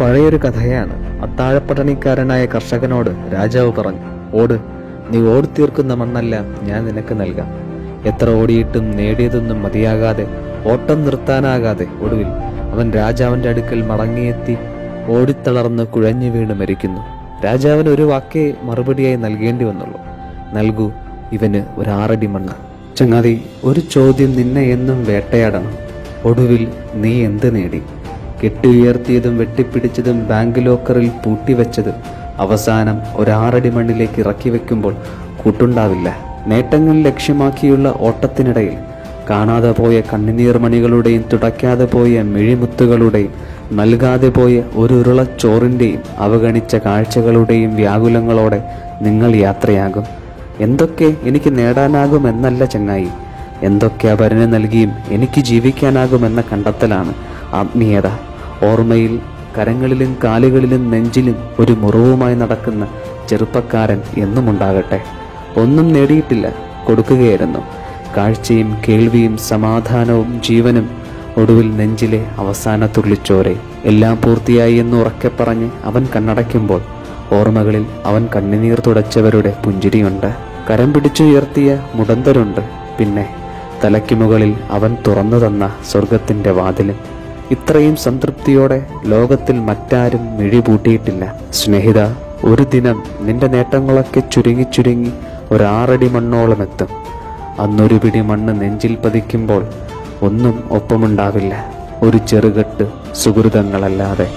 പഴയൊരു കഥയാണ്. അത്താഴപ്പട്ടണിക്കാരനായ കർഷകനോട് രാജാവ് പറഞ്ഞു ഓട് നീ ഓടിത്തീർക്കുന്ന മണ്ണല്ല ഞാൻ നിനക്ക് നൽകാം. എത്ര ഓടിയിട്ടും നേടിയതൊന്നും മതിയാകാതെ ഓട്ടം നിർത്താനാകാതെ ഒടുവിൽ അവൻ രാജാവിന്റെ അടുക്കൽ മടങ്ങിയെത്തി ഓടിത്തളർന്ന് കുഴഞ്ഞു വീണ് മരിക്കുന്നു. രാജാവിന് ഒരു വാക്കേ മറുപടിയായി നൽകേണ്ടി വന്നുള്ളൂ. നൽകൂ ഇവന് ഒരു മണ്ണ്. ചങ്ങാതി ഒരു ചോദ്യം നിന്നെ എന്നും വേട്ടയാടണം. ഒടുവിൽ നീ എന്ത് നേടി? കെട്ടിയുയർത്തിയതും വെട്ടിപ്പിടിച്ചതും ബാങ്ക് ലോക്കറിൽ പൂട്ടിവെച്ചത് അവസാനം ഒരാറടി മണ്ണിലേക്ക് ഇറക്കി വെക്കുമ്പോൾ കൂട്ടുണ്ടാവില്ല. നേട്ടങ്ങൾ ലക്ഷ്യമാക്കിയുള്ള ഓട്ടത്തിനിടയിൽ കാണാതെ പോയ കണ്ണുനീർ മണികളുടെയും തുടയ്ക്കാതെ പോയ മിഴിമുത്തുകളുടെയും നൽകാതെ പോയ ഒരു ഉരുള ചോറിന്റെയും അവഗണിച്ച കാഴ്ചകളുടെയും വ്യാകുലങ്ങളോടെ നിങ്ങൾ യാത്രയാകും. എന്തൊക്കെ എനിക്ക് നേടാനാകുമെന്നല്ല ചങ്ങായി. എന്തൊക്കെ അപരന് നൽകിയും എനിക്ക് ജീവിക്കാനാകുമെന്ന കണ്ടെത്തലാണ് ആത്മീയത. ഓർമ്മയിൽ കരങ്ങളിലും കാലുകളിലും നെഞ്ചിലും ഒരു മുറിവുമായി നടക്കുന്ന ചെറുപ്പക്കാരൻ എന്നും ഉണ്ടാകട്ടെ ഒന്നും നേടിയിട്ടില്ല കൊടുക്കുകയായിരുന്നു. കാഴ്ചയും കേൾവിയും സമാധാനവും ജീവനും ഒടുവിൽ നെഞ്ചിലെ അവസാന തുള്ളിച്ചോരെ. എല്ലാം പൂർത്തിയായി എന്ന് ഉറക്കെ പറഞ്ഞ് അവൻ കണ്ണടയ്ക്കുമ്പോൾ ഓർമ്മകളിൽ അവൻ കണ്ണുനീർ തുടച്ചവരുടെ പുഞ്ചിരിയുണ്ട്. കരം പിടിച്ചുയർത്തിയ മുടന്തരുണ്ട്. പിന്നെ തലയ്ക്ക് മുകളിൽ അവൻ തുറന്നു തന്ന സ്വർഗത്തിന്റെ വാതിലും. ഇത്രയും സംതൃപ്തിയോടെ ലോകത്തിൽ മറ്റാരും മിഴിപൂട്ടിയിട്ടില്ല. സ്നേഹിത ഒരു ദിനം നിന്റെ നേട്ടങ്ങളൊക്കെ ചുരുങ്ങി ചുരുങ്ങി ഒരാറടി മണ്ണോളം എത്തും. അന്നൊരു പിടി മണ്ണ് നെഞ്ചിൽ പതിക്കുമ്പോൾ ഒന്നും ഒപ്പമുണ്ടാവില്ല. ഒരു ചെറുകെട്ട് സുഹൃതങ്ങളല്ലാതെ.